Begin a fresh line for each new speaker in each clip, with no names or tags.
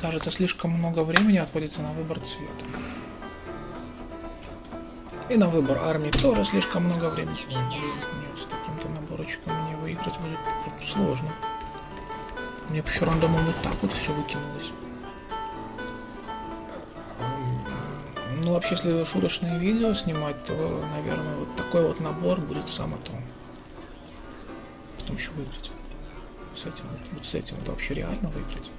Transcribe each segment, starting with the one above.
кажется, слишком много времени отводится на выбор цвета. И на выбор армии тоже слишком много времени. Нет, с таким-то наборочком мне выиграть будет сложно. Мне еще рандомом вот так вот все выкинулось. Ну, вообще, если шуточные видео снимать, то, наверное, вот такой вот набор будет самое то. Потом еще выиграть. С этим, вот с этим это вообще реально выиграть.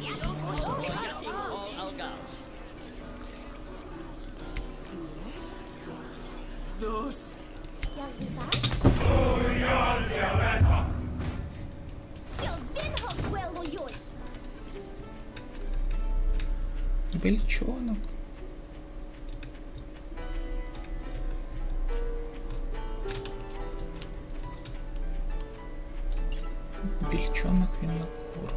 Не знаю даже.
Sus.
Jag ser där. Jag vill ha kväll och ljus.
Бельчонок. Бельчонок винокур.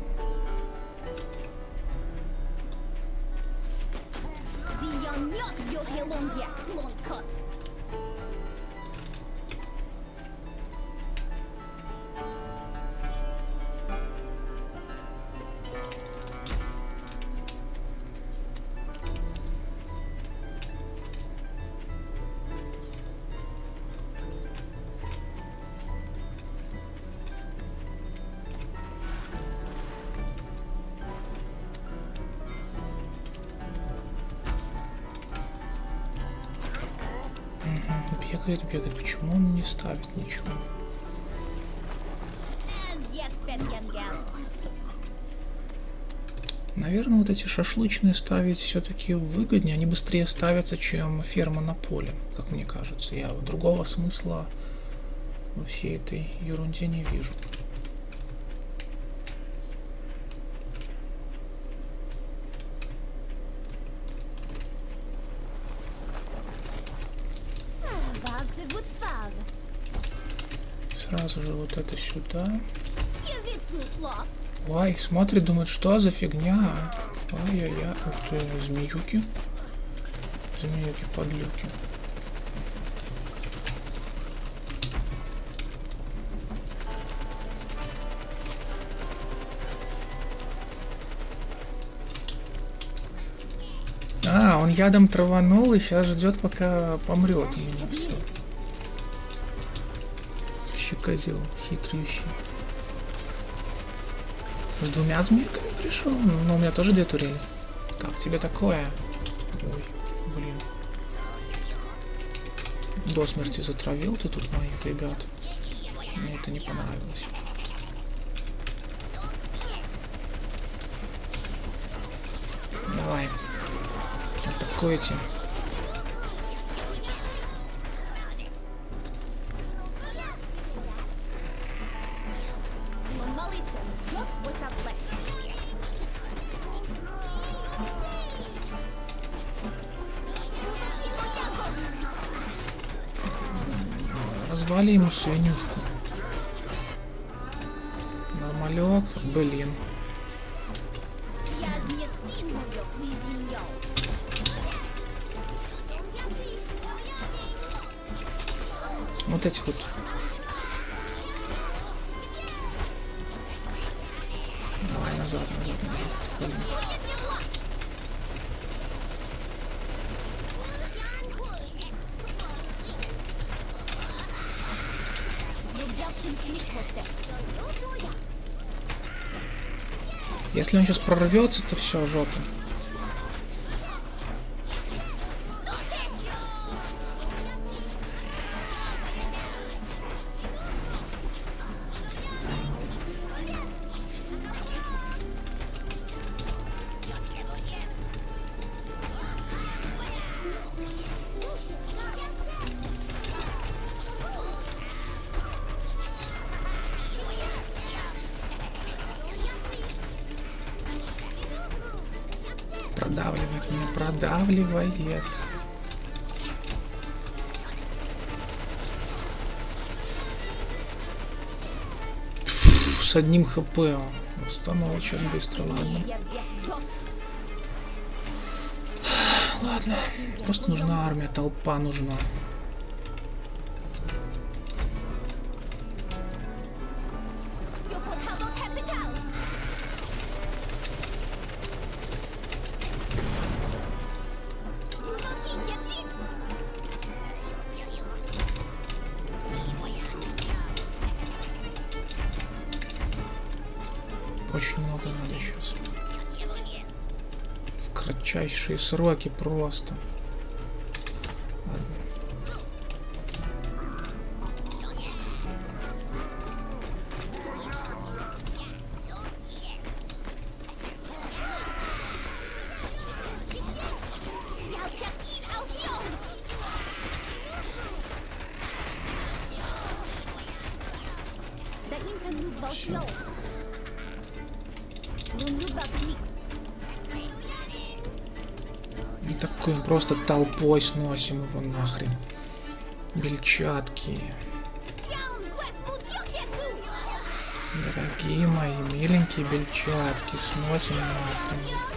Мгм, Бегает, бегает. Почему он не ставит ничего? Наверное, вот эти шашлычные ставить все-таки выгоднее, они быстрее ставятся, чем ферма на поле, как мне кажется. Я другого смысла во всей этой ерунде не вижу. Сразу же вот это сюда. Ой, смотрит, думает, что за фигня? Ай-яй-яй, ух ты, змеюки. Змеюки, подлюки. А, он ядом траванул и сейчас ждет, пока помрет у меня все. Щекозел, хитрющий. С двумя змейками пришел? Ну, у меня тоже две турели. Как тебе такое? Ой, блин. До смерти затравил ты тут моих ребят. Мне это не понравилось. Давай. Атакуйте.
Молитва.
Развали ему свинюшку. Нормалек, блин. Вот эти вот. Давай назад, назад, назад. Если он сейчас прорвется, то все, жопа. Продавливает. Фу, с одним хп. Сейчас быстро, ладно. Ладно, просто нужна армия, толпа нужна.
очень много надо сейчас. В
кратчайшие сроки просто. Все. Такой просто толпой сносим его нахрен. Бельчатки. Дорогие мои миленькие бельчатки, сносим нахрен.